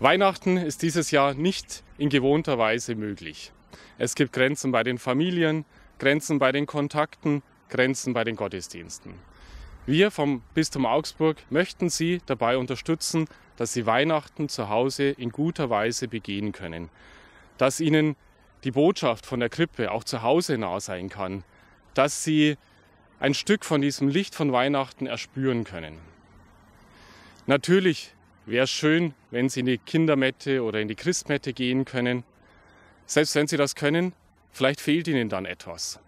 Weihnachten ist dieses Jahr nicht in gewohnter Weise möglich. Es gibt Grenzen bei den Familien, Grenzen bei den Kontakten, Grenzen bei den Gottesdiensten. Wir vom Bistum Augsburg möchten Sie dabei unterstützen, dass Sie Weihnachten zu Hause in guter Weise begehen können, dass Ihnen die Botschaft von der Krippe auch zu Hause nah sein kann, dass Sie ein Stück von diesem Licht von Weihnachten erspüren können. Natürlich wäre schön, wenn Sie in die Kindermette oder in die Christmette gehen können. Selbst wenn Sie das können, vielleicht fehlt Ihnen dann etwas.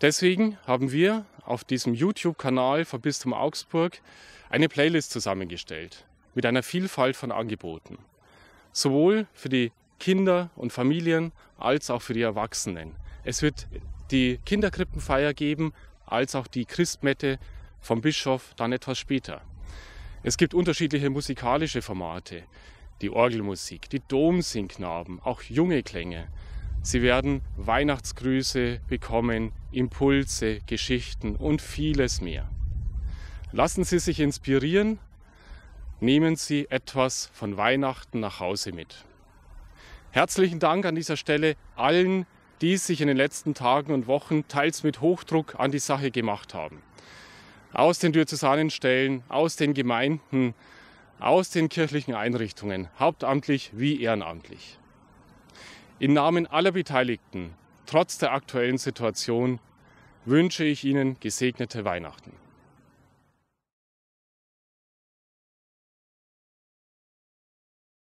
Deswegen haben wir auf diesem YouTube-Kanal von Bistum Augsburg eine Playlist zusammengestellt mit einer Vielfalt von Angeboten. Sowohl für die Kinder und Familien als auch für die Erwachsenen. Es wird die Kinderkrippenfeier geben, als auch die Christmette vom Bischof dann etwas später. Es gibt unterschiedliche musikalische Formate. Die Orgelmusik, die Domsingknaben, auch junge Klänge. Sie werden Weihnachtsgrüße bekommen, Impulse, Geschichten und vieles mehr. Lassen Sie sich inspirieren, nehmen Sie etwas von Weihnachten nach Hause mit. Herzlichen Dank an dieser Stelle allen, die sich in den letzten Tagen und Wochen teils mit Hochdruck an die Sache gemacht haben aus den Diözesanenstellen, aus den Gemeinden, aus den kirchlichen Einrichtungen, hauptamtlich wie ehrenamtlich. Im Namen aller Beteiligten, trotz der aktuellen Situation, wünsche ich Ihnen gesegnete Weihnachten.